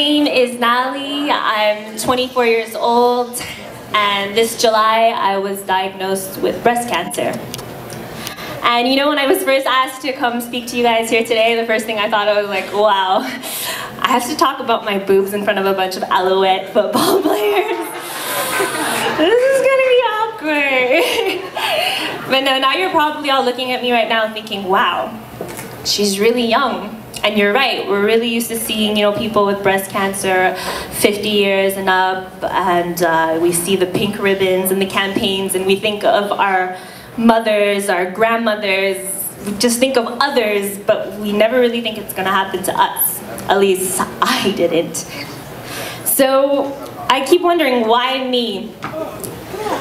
name is Nalie. I'm 24 years old, and this July I was diagnosed with breast cancer. And you know, when I was first asked to come speak to you guys here today, the first thing I thought I was like, wow, I have to talk about my boobs in front of a bunch of Alouette football players. this is gonna be awkward. but no, now you're probably all looking at me right now thinking, wow, she's really young. And you're right, we're really used to seeing you know, people with breast cancer 50 years and up, and uh, we see the pink ribbons and the campaigns, and we think of our mothers, our grandmothers, we just think of others, but we never really think it's gonna happen to us. At least I didn't. So I keep wondering, why me?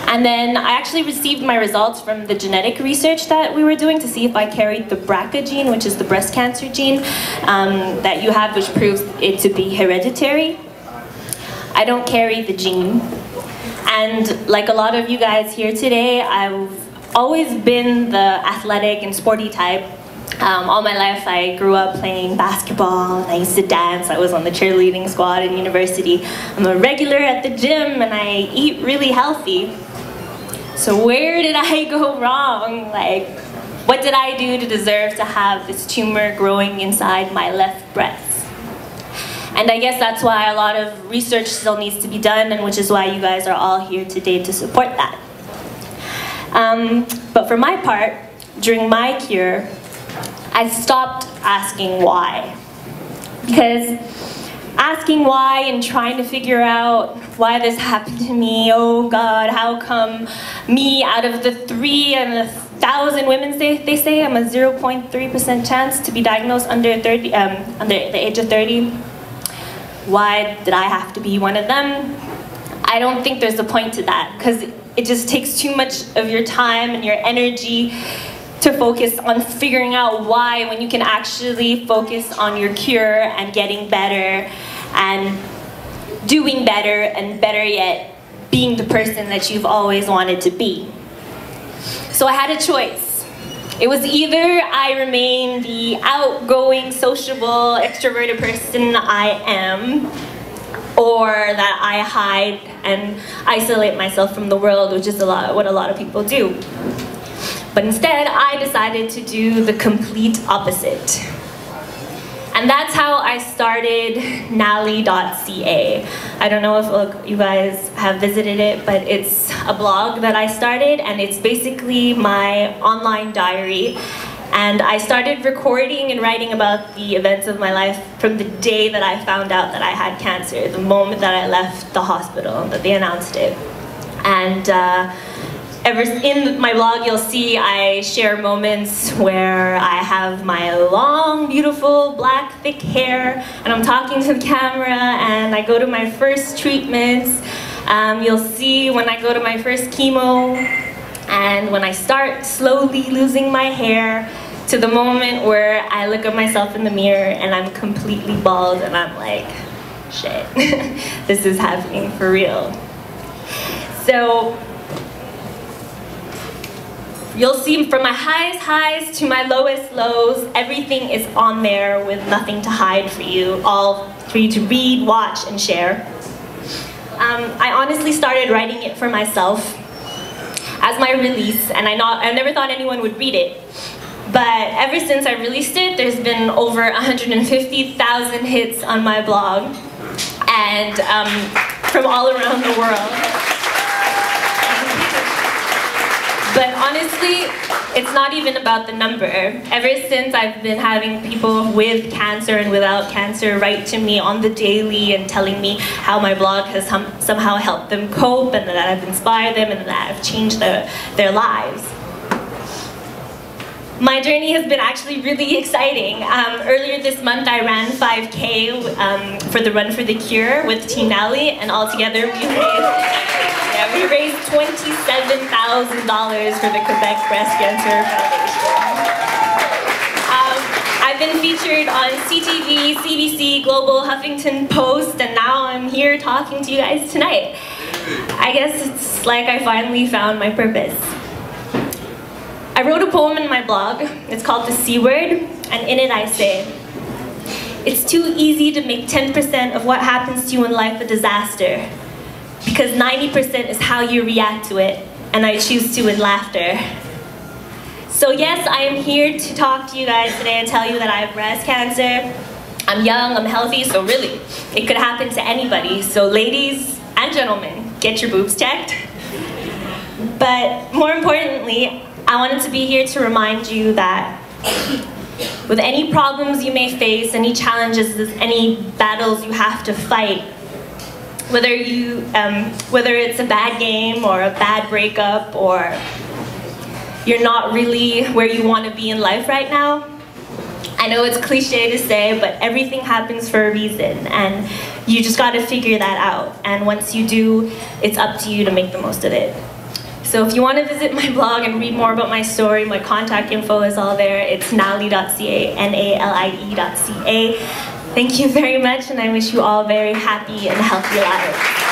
And then I actually received my results from the genetic research that we were doing to see if I carried the BRCA gene, which is the breast cancer gene um, that you have, which proves it to be hereditary. I don't carry the gene. And like a lot of you guys here today, I've always been the athletic and sporty type. Um, all my life I grew up playing basketball, I used to dance, I was on the cheerleading squad in university. I'm a regular at the gym and I eat really healthy. So where did I go wrong? Like, what did I do to deserve to have this tumor growing inside my left breast? And I guess that's why a lot of research still needs to be done and which is why you guys are all here today to support that. Um, but for my part, during my cure, I stopped asking why. Because asking why and trying to figure out why this happened to me, oh God, how come me out of the three and a thousand women they, they say I'm a 0.3% chance to be diagnosed under 30, um, under the age of 30. Why did I have to be one of them? I don't think there's a point to that because it just takes too much of your time and your energy to focus on figuring out why when you can actually focus on your cure and getting better and doing better and better yet being the person that you've always wanted to be. So I had a choice. It was either I remain the outgoing, sociable, extroverted person I am, or that I hide and isolate myself from the world, which is a lot what a lot of people do. But instead, I decided to do the complete opposite. And that's how I started Nalie.ca. I don't know if look, you guys have visited it, but it's a blog that I started, and it's basically my online diary. And I started recording and writing about the events of my life from the day that I found out that I had cancer, the moment that I left the hospital, that they announced it. And uh, ever in my blog you'll see I share moments where I have my long beautiful black thick hair and I'm talking to the camera and I go to my first treatments. Um, you'll see when I go to my first chemo and when I start slowly losing my hair to the moment where I look at myself in the mirror and I'm completely bald and I'm like shit this is happening for real. So You'll see from my highest highs to my lowest lows, everything is on there with nothing to hide for you, all for you to read, watch, and share. Um, I honestly started writing it for myself as my release, and I, not, I never thought anyone would read it. But ever since I released it, there's been over 150,000 hits on my blog, and um, from all around the world. But honestly, it's not even about the number. Ever since I've been having people with cancer and without cancer write to me on the daily and telling me how my blog has somehow helped them cope and that I've inspired them and that I've changed their, their lives. My journey has been actually really exciting. Um, earlier this month I ran 5K um, for the Run for the Cure with Team Nalie and altogether we raised yeah, we raised $27,000 for the Quebec Breast Cancer Foundation. Um, I've been featured on CTV, CBC, Global, Huffington Post, and now I'm here talking to you guys tonight. I guess it's like I finally found my purpose. I wrote a poem in my blog. It's called The C Word, and in it I say, It's too easy to make 10% of what happens to you in life a disaster. Because 90% is how you react to it, and I choose to with laughter. So yes, I am here to talk to you guys today and tell you that I have breast cancer. I'm young, I'm healthy, so really, it could happen to anybody. So ladies and gentlemen, get your boobs checked. But more importantly, I wanted to be here to remind you that with any problems you may face, any challenges, any battles you have to fight, whether you, um, whether it's a bad game or a bad breakup or you're not really where you want to be in life right now. I know it's cliche to say, but everything happens for a reason, and you just got to figure that out. And once you do, it's up to you to make the most of it. So if you want to visit my blog and read more about my story, my contact info is all there. It's nalie.ca, N-A-L-I-E.ca. Thank you very much, and I wish you all very happy and healthy lives.